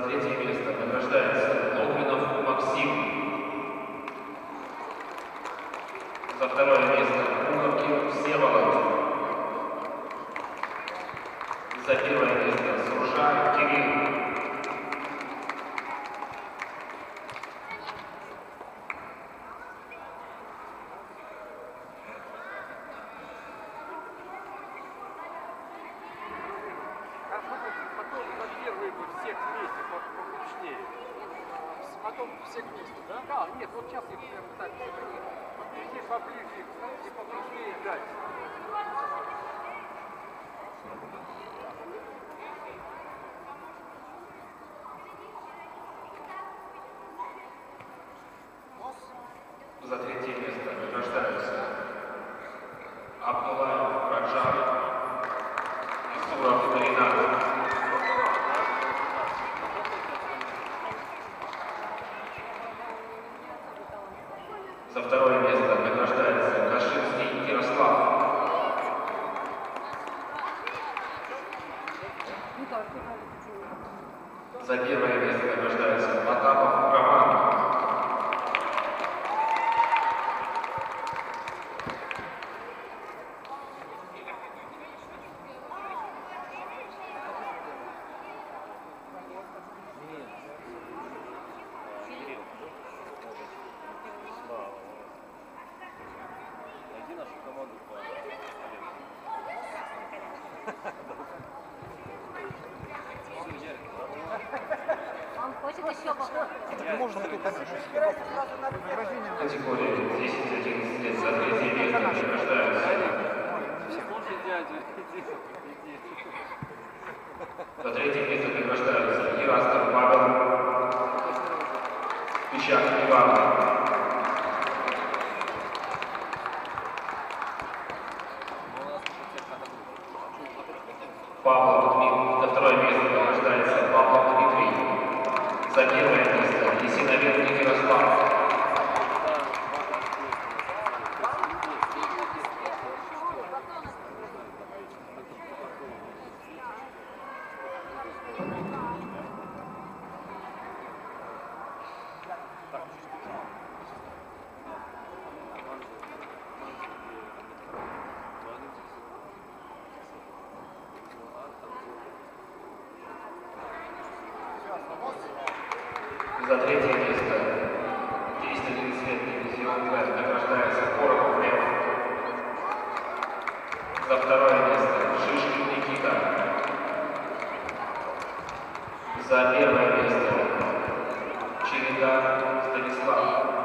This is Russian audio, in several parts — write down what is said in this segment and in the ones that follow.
За третье место награждается Логвинов Максим. За второе вот сейчас их прям так, подвези поближе и покрупнее дать. За третье место награждаются Абдулаев Раджаб и Суров Ринат. За второе место награждается Кашинский Ярослав. За первое Категория 10-11 лет третье место награждаются. Слушай, дядю, иди, иди. За третье место награждаются Ирастов Павел, Печак Иван. Павлов Дмитрий. За второе место награждается Павлов Дмитрий. За первое место Есиновец Ярослав. За третье место 311 лет дивизион Б награждается Порохов Лев. За второе место Шишкин Никита. За первое место Череда Станислав.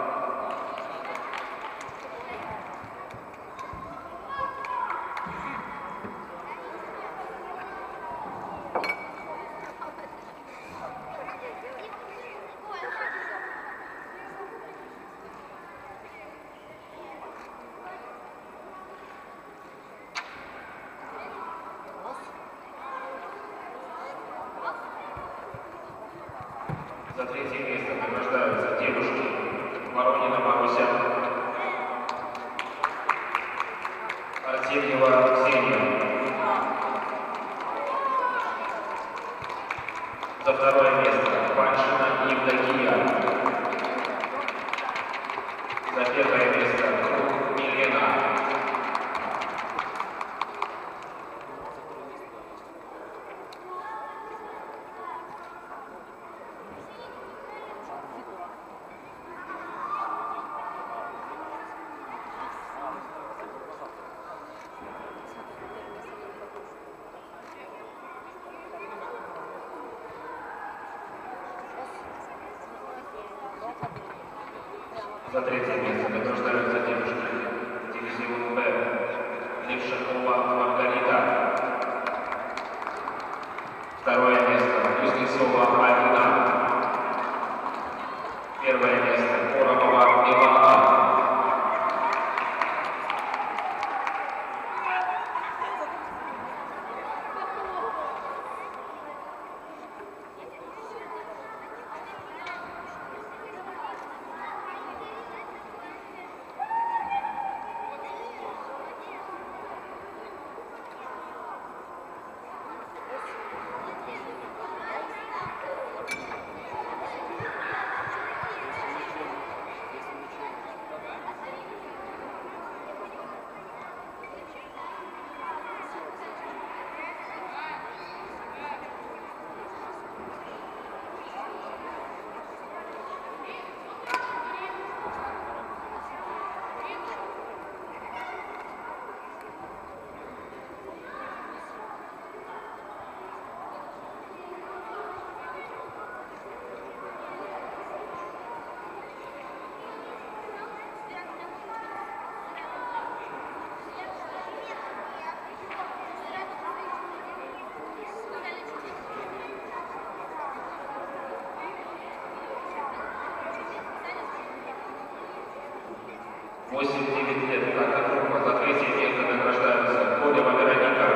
За третье место награждаются девушки Воронина Маруся, Артемьева Ксения. За второе место Паншина Евдокия. За первое место Круг Милена. За третье место награждаются девушки дивизион Б. 8-9 лет, как группа. За третье место награждаются Колева Вероника,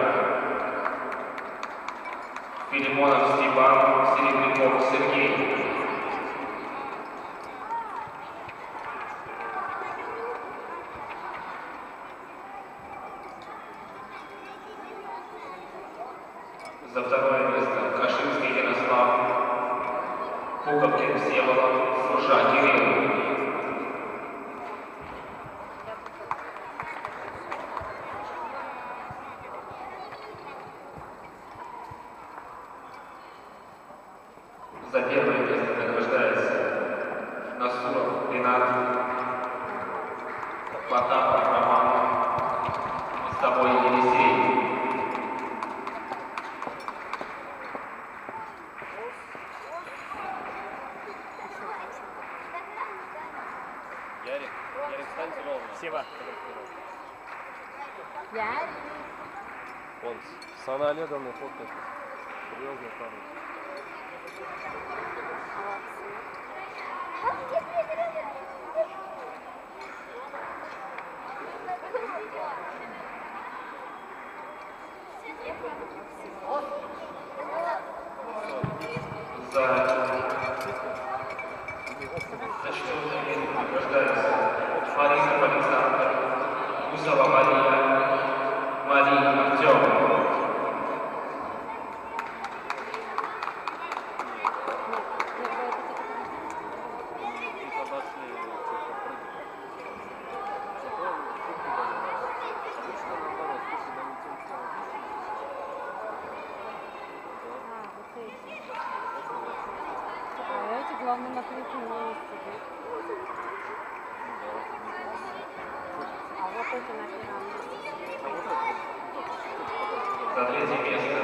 Филимонов Степан, Серебряков Сергей. За второе место Кашинский Ярослав, Пуговкин Всеволод, Суржа встаньте ровно. Сева. Я Вон, с Анной Олеговной фоткает. Серьезный парень. За главное, на третьем месте. А вот эти на первом месте. За третье место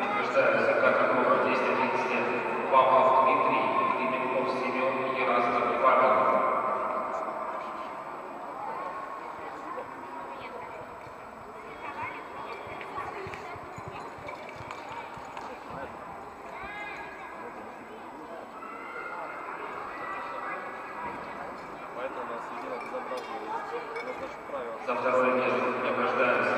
награждаются как группа 10 11 лет Павлов Дмитрий, За второе место награждаются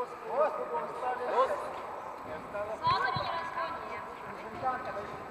Господи, Господи, остави нас. Слава Героя Господня.